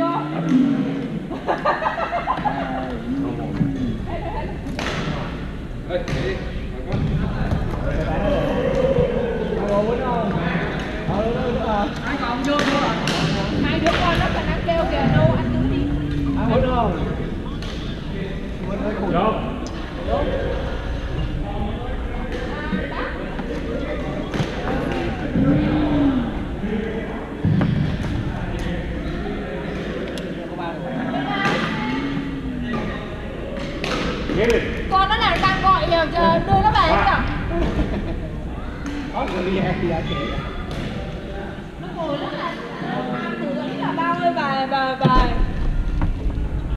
anh hai còn chưa chưa? Hai đứa con nó cần ăn kêu kìa, đâu ăn tứ đi. Dạ. Con nó nào đang gọi nhờ, chờ đưa nó về kìa nó ngồi rất là từ đấy là ba ơi bà bà bà